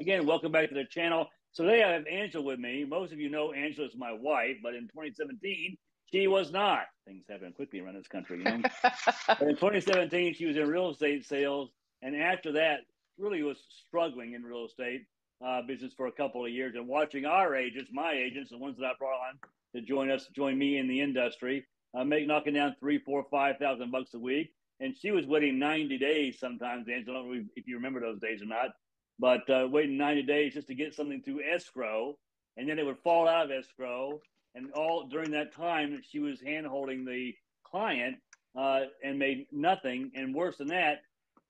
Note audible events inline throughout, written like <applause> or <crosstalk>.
Again, welcome back to the channel. So today I have Angela with me. Most of you know Angela is my wife, but in 2017, she was not. Things happen quickly around this country, you know. <laughs> in 2017, she was in real estate sales. And after that, really was struggling in real estate uh, business for a couple of years and watching our agents, my agents, the ones that I brought on to join us, join me in the industry, uh, make knocking down three, four, five thousand bucks a week. And she was waiting 90 days sometimes, Angela, if you remember those days or not but uh, waiting 90 days just to get something through escrow, and then it would fall out of escrow. And all during that time, she was hand holding the client uh, and made nothing. And worse than that,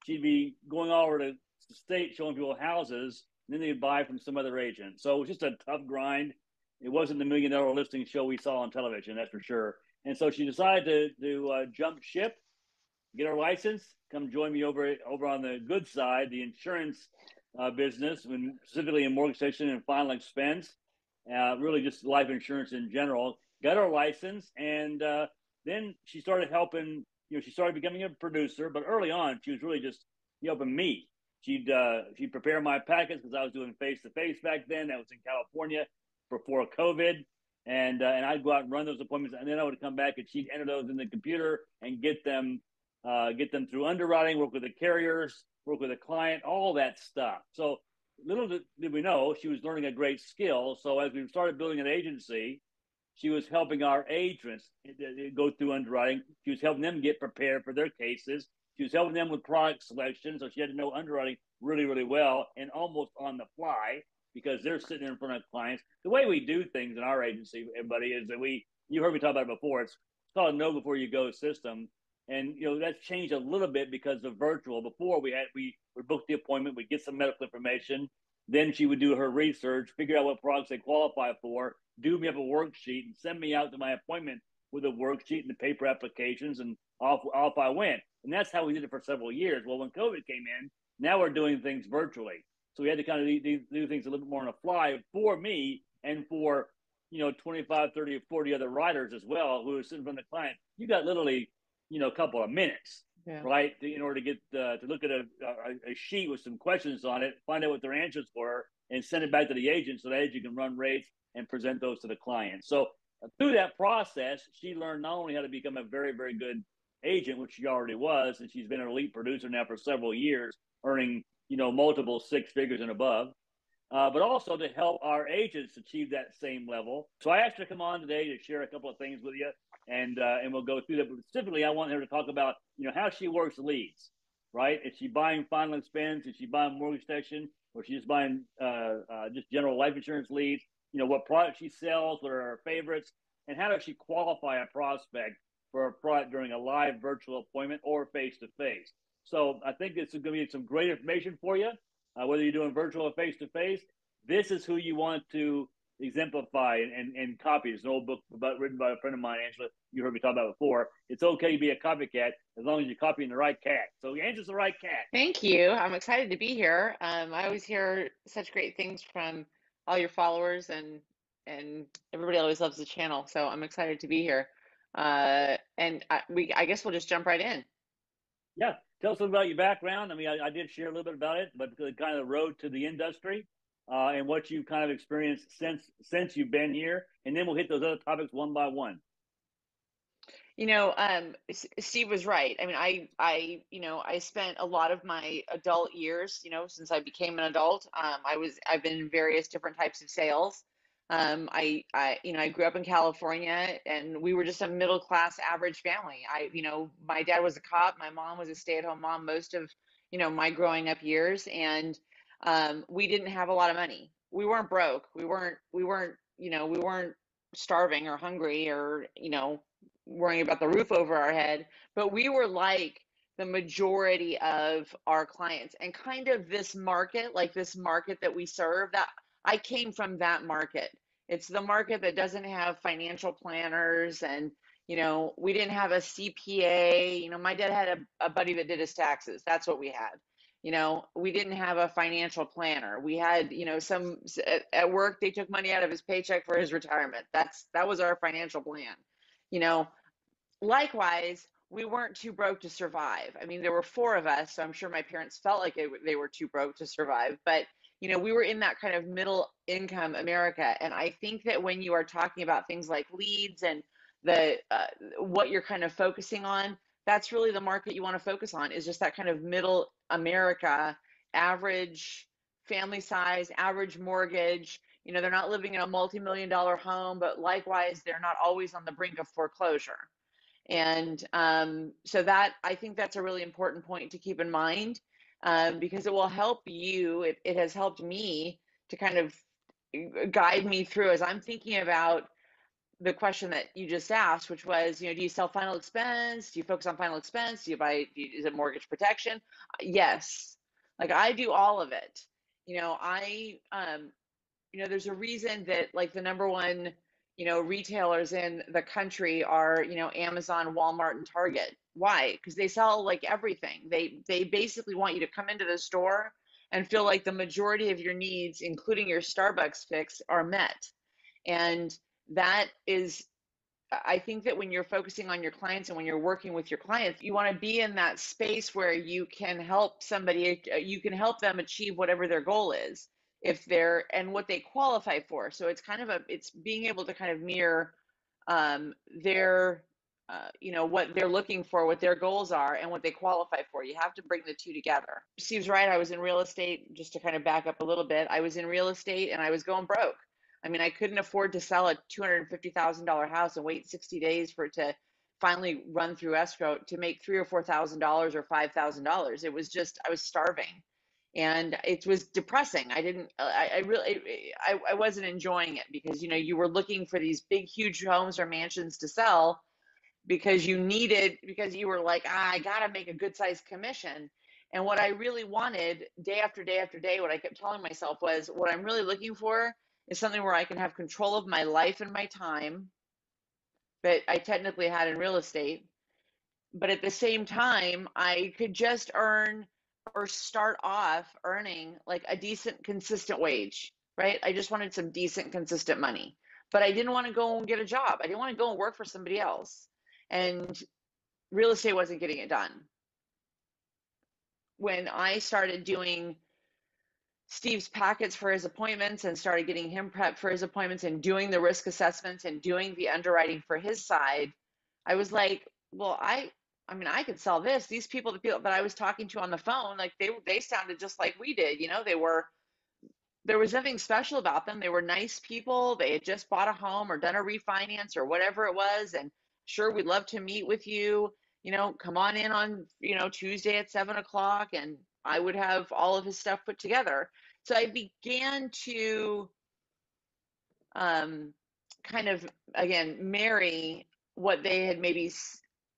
she'd be going all over the state showing people houses, and then they'd buy from some other agent. So it was just a tough grind. It wasn't the million dollar listing show we saw on television, that's for sure. And so she decided to, to uh, jump ship, get her license, come join me over over on the good side, the insurance uh, business, when specifically in mortgage and final expense, uh, really just life insurance in general. Got her license, and uh, then she started helping. You know, she started becoming a producer, but early on, she was really just helping me. She'd uh, she'd prepare my packets because I was doing face to face back then. That was in California before COVID, and uh, and I'd go out and run those appointments, and then I would come back and she'd enter those in the computer and get them uh, get them through underwriting, work with the carriers, work with a client, all that stuff. So little did, we know she was learning a great skill. So as we started building an agency, she was helping our agents eh, eh, eh, go through underwriting. She was helping them get prepared for their cases. She was helping them with product selection, so she had to know underwriting really, really well and almost on the fly because they're sitting in front of clients. The way we do things in our agency, everybody, is that we you heard me talk about it before. It's called a know before you go system and you know that's changed a little bit because of virtual. Before we had we would book the appointment, we'd get some medical information, then she would do her research, figure out what products they qualify for, do me up a worksheet, and send me out to my appointment with a worksheet and the paper applications, and off off I went. And that's how we did it for several years. Well, when COVID came in, now we're doing things virtually. So we had to kind of do, do things a little bit more on the fly for me and for you know 25 30 or 40 other writers as well who are sitting from the client you got literally you know, a couple of minutes, yeah. right, in order to get uh, to look at a, a, a, sheet with some questions on it, find out what their answers were, and send it back to the agent so that agent can run rates and present those to the client. So uh, through that process, she learned not only how to become a very, very good agent, which she already was, and she's been an elite producer now for several years, earning you know multiple six figures and above. Uh, but also to help our agents achieve that same level. So I asked her to come on today to share a couple of things with you and uh, and we'll go through that. But specifically, I want her to talk about you know how she works leads, right? Is she buying final expense? Is she buying mortgage protection? Or she just buying uh, uh, just general life insurance leads? You know what product she sells, what are her favorites, and how does she qualify a prospect for a product during a live virtual appointment or face to face? So I think it's going to be some great information for you, uh, whether you're doing virtual or face to face. This is who you want to exemplify and, and, and copy. It's an old book about, written by a friend of mine, Angela. You heard me talk about before. It's okay to be a copycat as long as you're copying the right cat. So Angela's the right cat. Thank you. I'm excited to be here. Um, I always hear such great things from all your followers and and everybody always loves the channel. So I'm excited to be here. Uh, and I, we, I guess we'll just jump right in. Yeah. Tell us a little about your background. I mean, I, I did share a little bit about it, but the kind of the road to the industry uh, and what you've kind of experienced since since you've been here, and then we'll hit those other topics one by one. You know, um, Steve was right. I mean, I, I, you know, I spent a lot of my adult years, you know, since I became an adult. Um, I was, I've been in various different types of sales. Um, I, I, you know, I grew up in California, and we were just a middle class, average family. I, you know, my dad was a cop, my mom was a stay at home mom most of, you know, my growing up years, and um, we didn't have a lot of money. We weren't broke. We weren't we weren't you know we weren't starving or hungry or you know worrying about the roof over our head. But we were like the majority of our clients and kind of this market, like this market that we serve. That I came from that market. It's the market that doesn't have financial planners and you know we didn't have a cpa you know my dad had a, a buddy that did his taxes that's what we had you know we didn't have a financial planner we had you know some at work they took money out of his paycheck for his retirement that's that was our financial plan you know likewise we weren't too broke to survive i mean there were four of us so i'm sure my parents felt like they, they were too broke to survive but you know, we were in that kind of middle income America. And I think that when you are talking about things like leads and the uh, what you're kind of focusing on, that's really the market you want to focus on is just that kind of middle America, average family size, average mortgage. You know, they're not living in a multi-million dollar home, but likewise, they're not always on the brink of foreclosure. And um, so that I think that's a really important point to keep in mind um, because it will help you. It, it has helped me to kind of uh, guide me through as I'm thinking about the question that you just asked, which was, you know, do you sell final expense? Do you focus on final expense? Do you buy, do you, is it mortgage protection? Yes. Like I do all of it. You know, I, um, you know, there's a reason that like the number one you know, retailers in the country are, you know, Amazon, Walmart, and Target. Why? Because they sell like everything. They they basically want you to come into the store and feel like the majority of your needs, including your Starbucks fix, are met. And that is I think that when you're focusing on your clients and when you're working with your clients, you want to be in that space where you can help somebody, uh, you can help them achieve whatever their goal is if they're and what they qualify for. So it's kind of a it's being able to kind of mirror um, their uh, you know what they're looking for, what their goals are, and what they qualify for. You have to bring the two together. Steve's right. I was in real estate. Just to kind of back up a little bit, I was in real estate and I was going broke. I mean, I couldn't afford to sell a two hundred fifty thousand dollar house and wait sixty days for it to finally run through escrow to make three or four thousand dollars or five thousand dollars. It was just I was starving and it was depressing. I didn't uh, i, I really I, I wasn't enjoying it because you know you were looking for these big huge homes or mansions to sell because you needed because you were like ah, i gotta make a good sized commission. And what i really wanted day after day after day what i kept telling myself was what i'm really looking for is something where i can have control of my life and my time that i technically had in real estate but at the same time i could just earn or start off earning like a decent, consistent wage, right? I just wanted some decent, consistent money, but I didn't want to go and get a job. I didn't want to go and work for somebody else. And real estate wasn't getting it done. When I started doing Steve's packets for his appointments and started getting him prepped for his appointments and doing the risk assessments and doing the underwriting for his side, I was like, well, I I mean, I could sell this. These people, the people that I was talking to on the phone, like they they sounded just like we did. You know, they were there was nothing special about them. They were nice people. They had just bought a home or done a refinance or whatever it was. And sure, we'd love to meet with you. You know, come on in on you know Tuesday at seven o'clock, and I would have all of his stuff put together. So I began to um, kind of again marry what they had maybe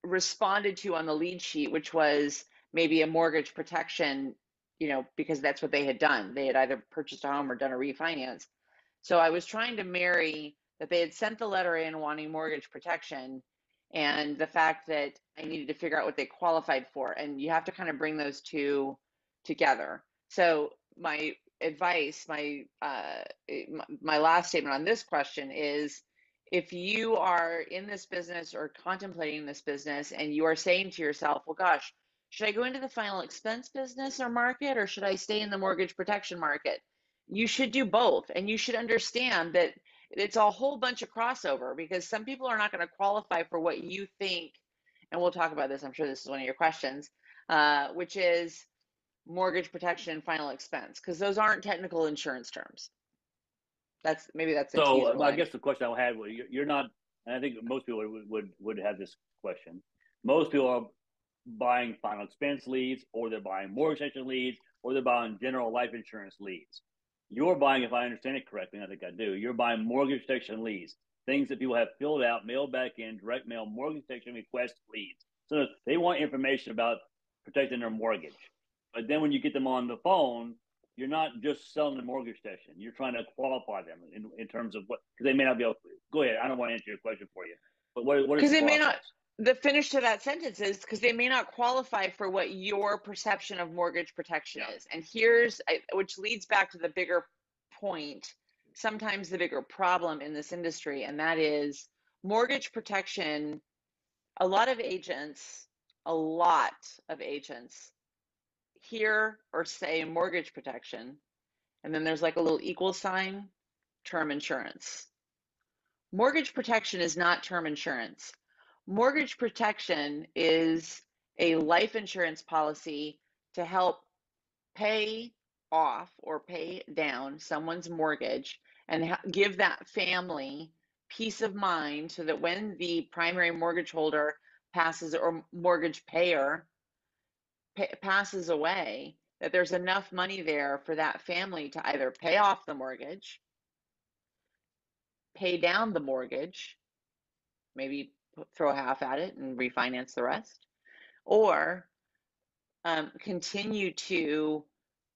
responded to on the lead sheet, which was maybe a mortgage protection, you know, because that's what they had done. They had either purchased a home or done a refinance. So I was trying to marry that they had sent the letter in wanting mortgage protection and the fact that I needed to figure out what they qualified for. And you have to kind of bring those two together. So my advice, my uh, my last statement on this question is if you are in this business or contemplating this business and you are saying to yourself, well, gosh, should I go into the final expense business or market or should I stay in the mortgage protection market? You should do both. And you should understand that it's a whole bunch of crossover because some people are not going to qualify for what you think. And we'll talk about this. I'm sure this is one of your questions, uh, which is mortgage protection and final expense, because those aren't technical insurance terms. That's maybe that's so. Uh, I guess the question I had was you're not, and I think most people would, would would have this question. Most people are buying final expense leads, or they're buying mortgage protection leads, or they're buying general life insurance leads. You're buying, if I understand it correctly, and I think I do. You're buying mortgage protection leads, things that people have filled out, mailed back in, direct mail mortgage protection request leads. So they want information about protecting their mortgage. But then when you get them on the phone, you're not just selling the mortgage session. You're trying to qualify them in, in terms of what, because they may not be able to. Go ahead. I don't want to answer your question for you. But what, what is Because the they may not, the finish to that sentence is because they may not qualify for what your perception of mortgage protection yeah. is. And here's, which leads back to the bigger point, sometimes the bigger problem in this industry, and that is mortgage protection. A lot of agents, a lot of agents hear or say mortgage protection and then there's like a little equal sign, term insurance. Mortgage protection is not term insurance. Mortgage protection is a life insurance policy to help pay off or pay down someone's mortgage and give that family peace of mind so that when the primary mortgage holder passes or mortgage payer pay, passes away that there's enough money there for that family to either pay off the mortgage pay down the mortgage maybe throw half at it and refinance the rest or um, continue to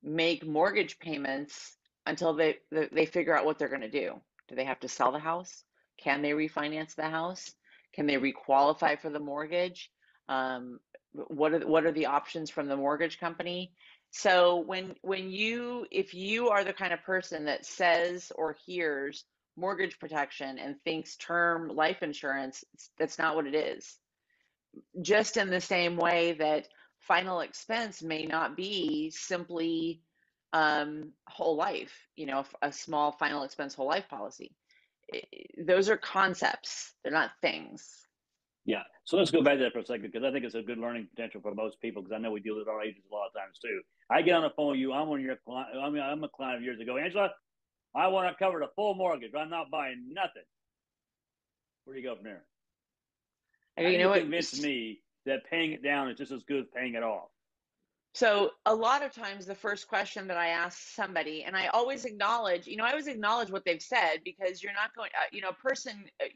make mortgage payments until they they figure out what they're going to do. Do they have to sell the house? Can they refinance the house? Can they requalify for the mortgage? Um, what are what are the options from the mortgage company? So when when you if you are the kind of person that says or hears mortgage protection and thinks term life insurance, that's not what it is. Just in the same way that final expense may not be simply um, whole life, you know, a small final expense whole life policy. Those are concepts, they're not things. Yeah. So let's go back to that for a second because I think it's a good learning potential for most people because I know we deal with our agents a lot of times too. I get on the phone with you. I'm one of your client. I mean, I'm a client of years ago. Angela, I want to cover the full mortgage. I'm not buying nothing. Where do you go from there? And you know what? Convince me that paying it down is just as good as paying it off. So a lot of times the first question that I ask somebody, and I always acknowledge, you know, I always acknowledge what they've said because you're not going, uh, you know, a person, uh,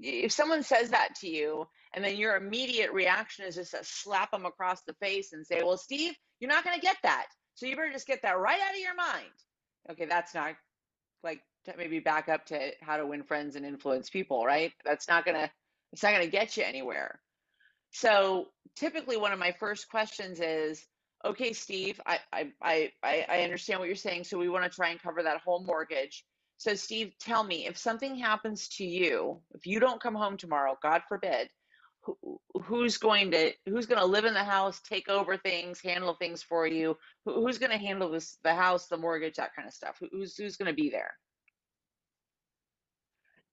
if someone says that to you, and then your immediate reaction is just to slap them across the face and say, well, Steve, you're not going to get that. So you better just get that right out of your mind. Okay, that's not like maybe back up to how to win friends and influence people, right? That's not going to, it's not going to get you anywhere. So typically one of my first questions is, okay, Steve, I, I, I, I understand what you're saying. So we want to try and cover that whole mortgage. So Steve, tell me if something happens to you, if you don't come home tomorrow, God forbid, who, who's going to who's going to live in the house, take over things, handle things for you? Who, who's going to handle this, the house, the mortgage, that kind of stuff? Who's who's going to be there?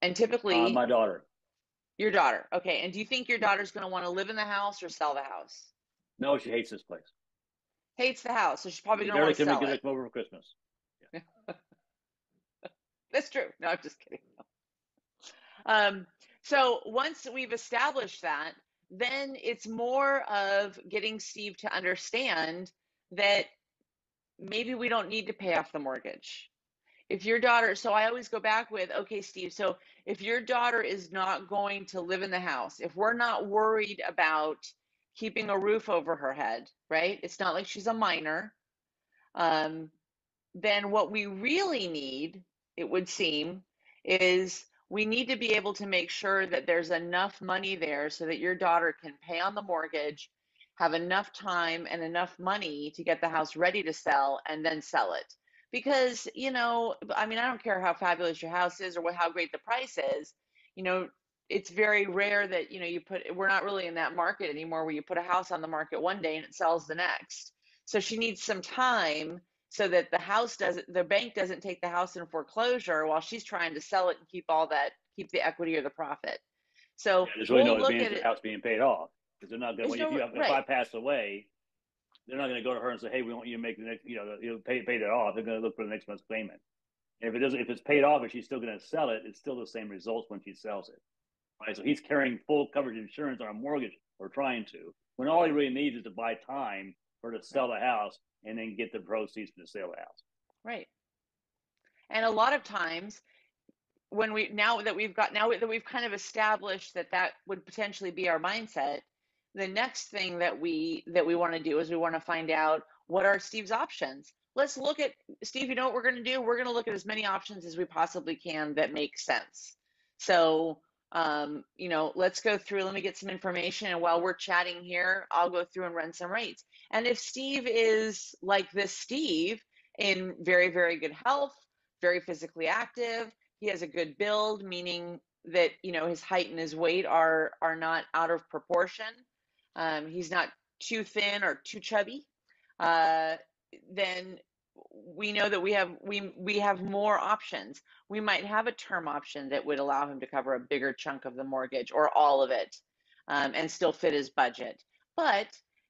And typically, uh, my daughter. Your daughter, okay. And do you think your daughter's going to want to live in the house or sell the house? No, she hates this place hates the house, so she's probably going to want to sell it. over for Christmas. Yeah. <laughs> That's true. No, I'm just kidding. Um, so once we've established that, then it's more of getting Steve to understand that maybe we don't need to pay off the mortgage. If your daughter, so I always go back with, okay, Steve, so if your daughter is not going to live in the house, if we're not worried about keeping a roof over her head, right? It's not like she's a minor. Um, then what we really need, it would seem, is we need to be able to make sure that there's enough money there so that your daughter can pay on the mortgage, have enough time and enough money to get the house ready to sell and then sell it. Because, you know, I mean, I don't care how fabulous your house is or what, how great the price is. You know, it's very rare that you know you put we're not really in that market anymore where you put a house on the market one day and it sells the next. So she needs some time so that the house doesn't the bank doesn't take the house in foreclosure while she's trying to sell it and keep all that keep the equity or the profit. So yeah, there's really we'll no advantage of the house being paid off because they're not going to no, if, if right. i pass away they're not going to go to her and say hey we want you to make the next you know you pay pay that off. They're going to look for the next month's payment. And if it doesn't if it's paid off and she's still going to sell it it's still the same results when she sells it right? So he's carrying full coverage insurance on a mortgage or trying to, when all he really needs is to buy time for to sell the house and then get the proceeds from to sell the house. Right. And a lot of times when we now that we've got now that we've kind of established that that would potentially be our mindset, the next thing that we that we want to do is we want to find out what are Steve's options. Let's look at Steve, you know what we're going to do? We're going to look at as many options as we possibly can that make sense. So um, you know, let's go through, let me get some information. And while we're chatting here, I'll go through and run some rates. And if Steve is like this Steve in very, very good health, very physically active, he has a good build, meaning that, you know, his height and his weight are, are not out of proportion. Um, he's not too thin or too chubby. Uh, then we know that we have we we have more options. We might have a term option that would allow him to cover a bigger chunk of the mortgage or all of it, um, and still fit his budget. But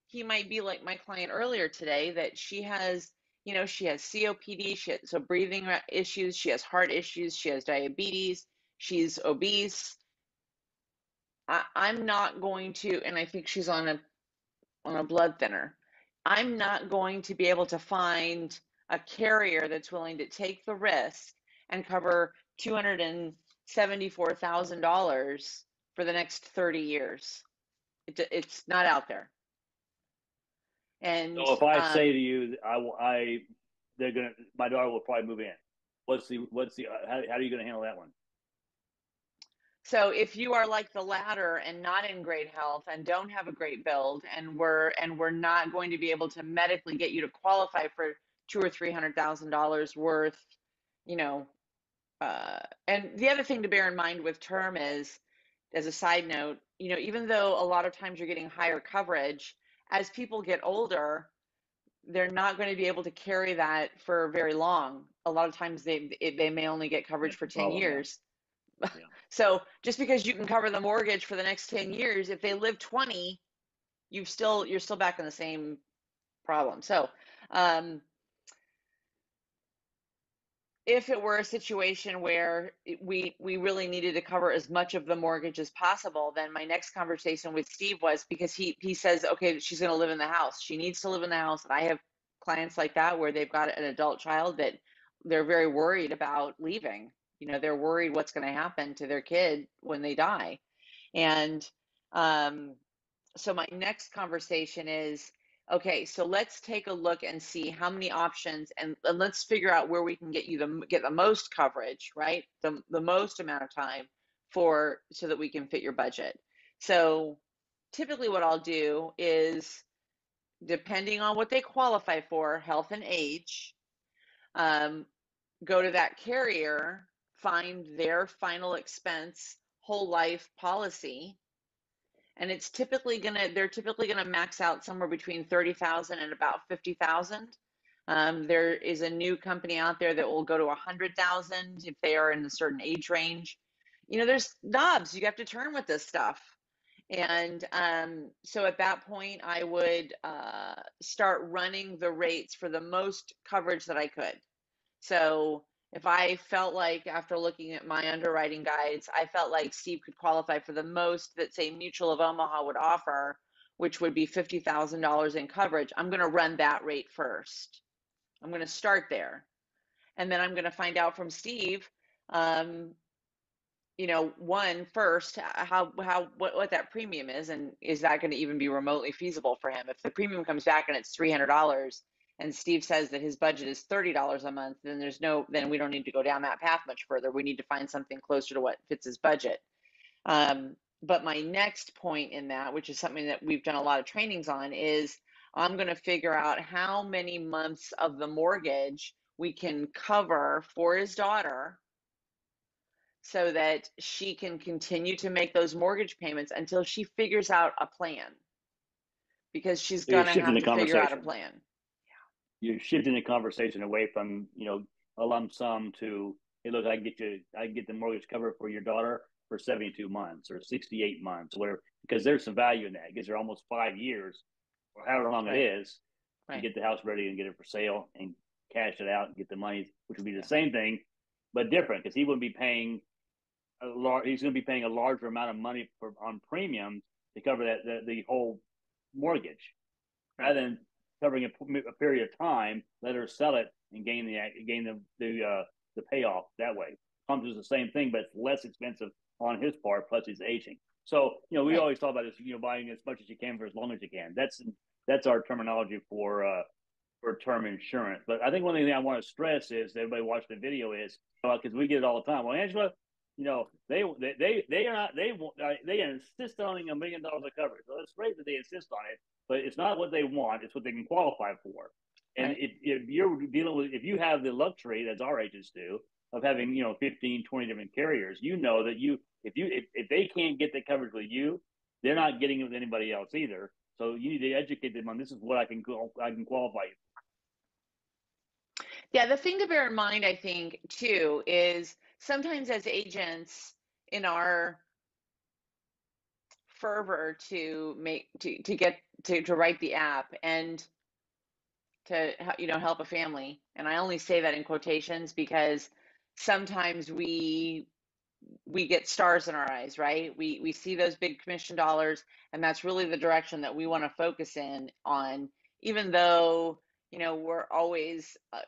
he might be like my client earlier today that she has you know she has copd she has so breathing issues she has heart issues she has diabetes she's obese I, i'm not going to and i think she's on a on a blood thinner i'm not going to be able to find a carrier that's willing to take the risk and cover $274000 for the next 30 years it, it's not out there and so if I um, say to you, I, I, they're gonna, my daughter will probably move in. What's the, what's the, how, how are you gonna handle that one? So if you are like the latter and not in great health and don't have a great build and we're and we're not going to be able to medically get you to qualify for two or three hundred thousand dollars worth, you know, uh, and the other thing to bear in mind with term is, as a side note, you know, even though a lot of times you're getting higher coverage, as people get older, they're not going to be able to carry that for very long. A lot of times they they may only get coverage for 10 problem, years. Yeah. <laughs> so just because you can cover the mortgage for the next 10 years, if they live 20, you've still you're still back in the same problem. So um, if it were a situation where we we really needed to cover as much of the mortgage as possible then my next conversation with steve was because he he says okay she's going to live in the house. She needs to live in the house. And i have clients like that where they've got an adult child that they're very worried about leaving. You know they're worried what's going to happen to their kid when they die. And um so my next conversation is okay so let's take a look and see how many options and, and, let's figure out where we can get you the get the most coverage right? The, the most amount of time for so that we can fit your budget. So typically what i'll do is depending on what they qualify for health and age um, go to that carrier find their final expense whole life policy and it's typically gonna they're typically gonna max out somewhere between thirty thousand and about fifty thousand. Um, there is a new company out there that will go to a hundred thousand if they are in a certain age range. You know, there's knobs you have to turn with this stuff. And um, so at that point, I would uh, start running the rates for the most coverage that I could. So if I felt like after looking at my underwriting guides, I felt like Steve could qualify for the most that say Mutual of Omaha would offer, which would be $50,000 in coverage, I'm going to run that rate first. I'm going to start there. And then I'm going to find out from Steve, um, you know, one first, how, how, what, what that premium is, and is that going to even be remotely feasible for him? If the premium comes back and it's $300, and Steve says that his budget is $30 a month, then there's no, then we don't need to go down that path much further. We need to find something closer to what fits his budget. Um, but my next point in that, which is something that we've done a lot of trainings on, is I'm going to figure out how many months of the mortgage we can cover for his daughter so that she can continue to make those mortgage payments until she figures out a plan because she's going to have to figure out a plan you're shifting the conversation away from you know a lump sum to hey look I get you I get the mortgage cover for your daughter for 72 months or 68 months or whatever because there's some value in that because they're almost five years or however long right. it is right. to get the house ready and get it for sale and cash it out and get the money which would be the same thing but different because he wouldn't be paying a large he's going to be paying a larger amount of money for on premiums to cover that the, the whole mortgage rather than covering a, a, period of time, let her sell it and gain the gain the the uh, the payoff that way. Comes as the same thing, but it's less expensive on his part. Plus, he's aging. So you know, we right. always talk about this. You know, buying as much as you can for as long as you can. That's that's our terminology for uh, for term insurance. But I think one thing I want to stress is everybody watch the video is because uh, we get it all the time. Well, Angela, you know, they they they are not they they insist on a million dollars of coverage. So it's great that they insist on it, but it's not what they want; it's what they can qualify for. And right. if, if you're dealing with if you have the luxury, as our agents do, of having you know 15, 20 different carriers, you know that you if you if, if they can't get the coverage with you, they're not getting it with anybody else either. So you need to educate them on this is what I can I can qualify you. Yeah, the thing to bear in mind, I think, too, is sometimes as agents in our fervor to make to to get to to write the app and to you know help a family, and I only say that in quotations because sometimes we we get stars in our eyes, right? We we see those big commission dollars, and that's really the direction that we want to focus in on, even though you know we're always uh,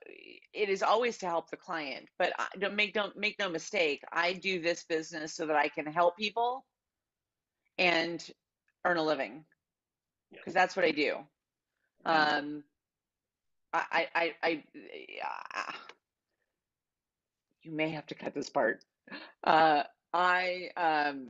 it is always to help the client. But I, don't make don't make no mistake i do this business so that i can help people and earn a living because that's what i do. Um i i i, you may have to cut this part. Uh i um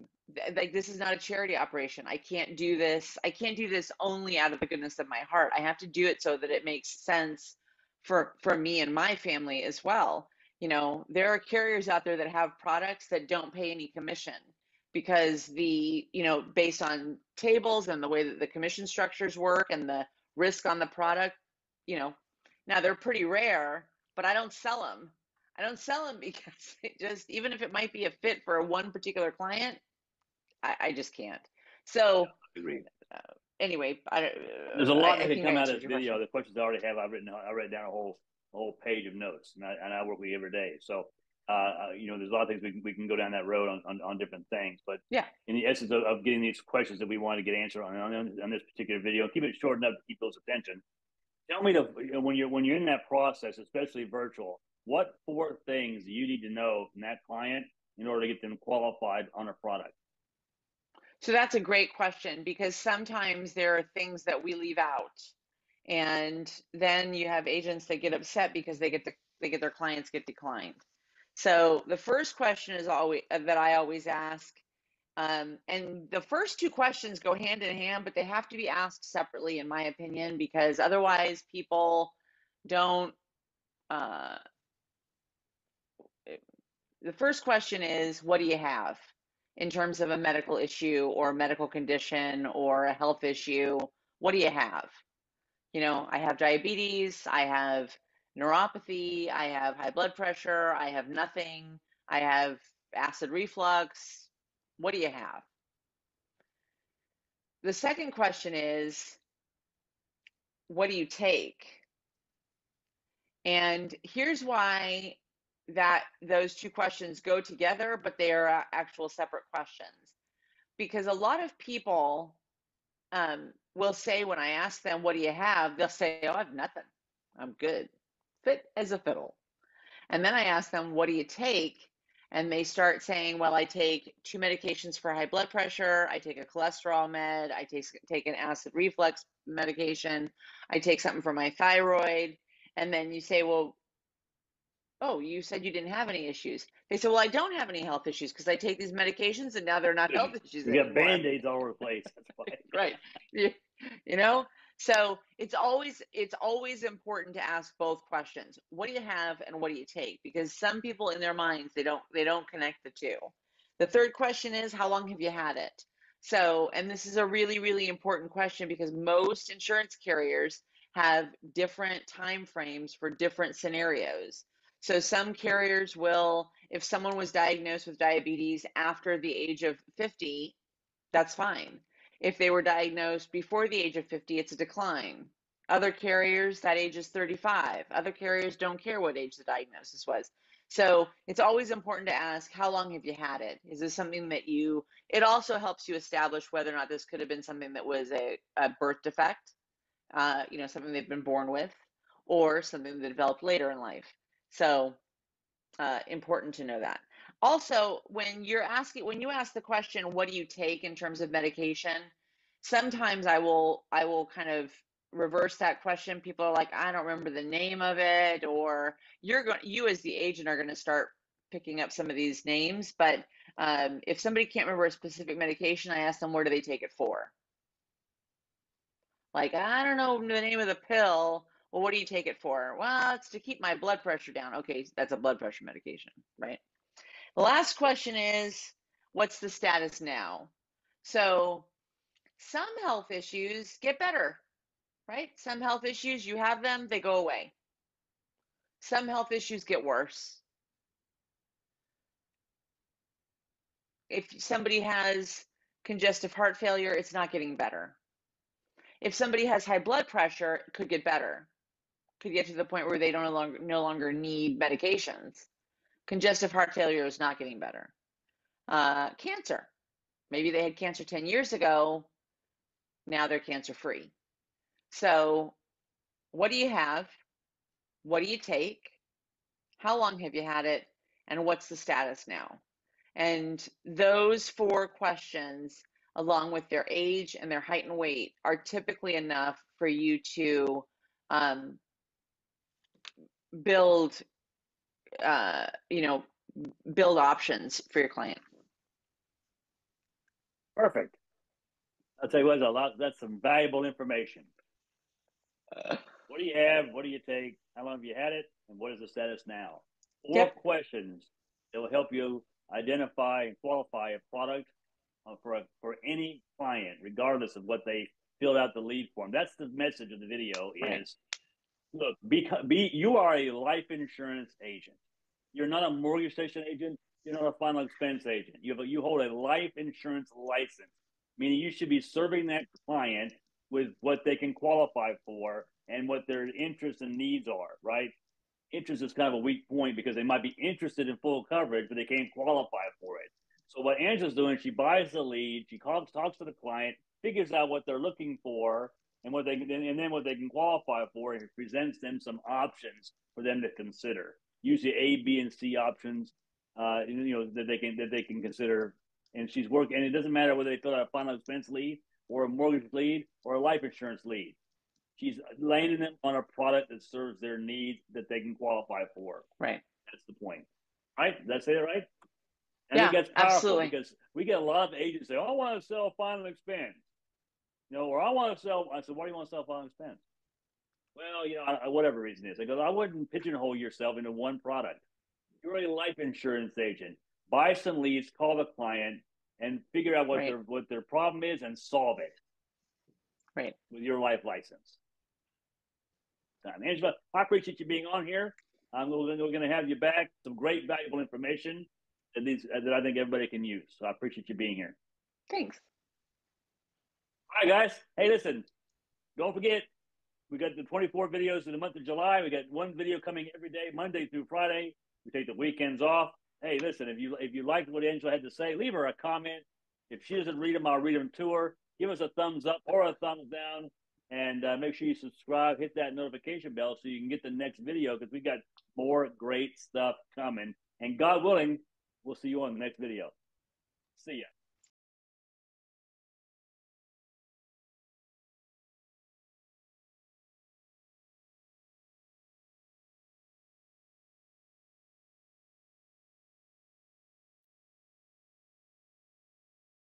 like this is not a charity operation. I can't do this. I can't do this only out of the goodness of my heart. I have to do it so that it makes sense for for me and my family as well. You know there are carriers out there that have products that don't pay any commission because the you know based on tables and the way that the commission structures work and the risk on the product you know now they're pretty rare but i don't sell them i don't sell them <laughs> because it just even if it might be a fit for one particular client I, I just can't. So, uh, anyway, I, There's a uh, lot I, that can come out of this video. question. The questions I already have, I've written, I read down a whole, whole page of notes, and I, and I work with you every day. So, uh, uh, you know, there's a lot of things we can, we can go down that road on, on, on different things. But Yeah. in the essence of, of getting these questions that we want to get answered on, on, on this particular video, keep it short enough to keep people's attention. Tell me the you know, when you're when you're in that process, especially virtual, what four things do you need to know from that client in order to get them qualified on a product? So that's a great question because sometimes there are things that we leave out. And then you have agents that get upset because they get the they get their clients get declined. So the first question is always uh, that I always ask um, and the first two questions go hand in hand, but they have to be asked separately, in my opinion, because otherwise people don't. Uh, the first question is, what do you have in terms of a medical issue or a medical condition or a health issue? What do you have? You know, I have diabetes, I have neuropathy, I have high blood pressure, I have nothing, I have acid reflux, what do you have? The second question is, what do you take? And here's why that those two questions go together, but they are actual separate questions. Because a lot of people um, will say when I ask them, what do you have? They'll say, oh, I have nothing. I'm good. Fit as a fiddle. And then I ask them, what do you take? and they start saying, "Well, I take two medications for high blood pressure. I take a cholesterol med. I take take an acid reflux medication. I take something for my thyroid." And then you say, "Well, oh, you said you didn't have any issues." They say, "Well, I don't have any health issues because I take these medications and now they're not health issues You anymore." got band-aids all over the place. <laughs> Right. You, you know, so it's always it's always important to ask both questions. What do you have and what do you take? Because some people in their minds they don't they don't connect the two. The third question is how long have you had it? So, and this is a really really important question because most insurance carriers have different time frames for different scenarios. So some carriers will if someone was diagnosed with diabetes after the age of 50, that's fine. If they were diagnosed before the age of 50, it's a decline. Other carriers, that age is 35. Other carriers don't care what age the diagnosis was. So it's always important to ask, how long have you had it? Is this something that you, it also helps you establish whether or not this could have been something that was a, a birth defect, uh, you know, something they've been born with, or something that developed later in life. So uh, important to know that. Also, when you're asking, when you ask the question, what do you take in terms of medication? Sometimes I will, I will kind of reverse that question. People are like, I don't remember the name of it, or you're going, you as the agent are going to start picking up some of these names. But um, if somebody can't remember a specific medication, I ask them, where do they take it for? Like, I don't know the name of the pill. Well, what do you take it for? Well, it's to keep my blood pressure down. Okay, that's a blood pressure medication, right? The last question is, what's the status now? So some health issues get better, right? Some health issues, you have them, they go away. some health issues get worse. If somebody has congestive heart failure, it's not getting better. If somebody has high blood pressure, it could get better. Could get to the point where they don't no longer, no longer need medications. Congestive heart failure is not getting better. Uh, cancer. Maybe they had cancer 10 years ago. Now they're cancer free. So, what do you have? What do you take? How long have you had it? And what's the status now? And those four questions, along with their age and their height and weight, are typically enough for you to um, build, uh, you know, build options for your client. Perfect. I'll tell you what, a lot. That's some valuable information. Uh, what do you have? What do you take? How long have you had it? And what is the status now? Four yep. questions that will help you identify and qualify a product uh, for a, for any client, regardless of what they filled out the lead form. That's the message of the video. Right. Is look, be, be you are a life insurance agent. You're not a mortgage station agent. You're not a final expense agent. You have a, you hold a life insurance license, meaning you should be serving that client with what they can qualify for and what their interests and needs are. Right? interest is kind of a weak point because they might be interested in full coverage, but they can't qualify for it. So what Angela's doing, she buys the lead, she calls, talks to the client, figures out what they're looking for, and what they can, and then what they can qualify for, and presents them some options for them to consider. Usually A, B, and C options, uh, you know, that they can that they can consider. And she's working, and it doesn't matter whether they fill out a final expense lead or a mortgage lead or a life insurance lead she's landing them on a product that serves their needs that they can qualify for. Right. That's the point. Right? Did I say that right? And yeah, that's powerful absolutely. because we get a lot of agents say, oh, I want to sell final expense. You know, or I want to sell. I said, why do you want to sell final expense? Well, you know, I, whatever reason is. I go, I wouldn't pigeonhole yourself into one product. You're a life insurance agent. Buy some leads, call the client, and figure out what right. their what their problem is and solve it. Right. With your life license time. Angela, I appreciate you being on here. Um, we're, we're going to have you back. Some great, valuable information that, these, that I think everybody can use. So I appreciate you being here. Thanks. All right, guys. Hey, listen, don't forget, we got the 24 videos in the month of July. We got one video coming every day, Monday through Friday. We take the weekends off. Hey, listen, if you if you liked what Angela had to say, leave her a comment. If she doesn't read them, I'll read them to her. Give us a thumbs up or a thumbs down. And uh, make sure you subscribe, hit that notification bell so you can get the next video because we got more great stuff coming. And God willing, we'll see you on the next video. See ya.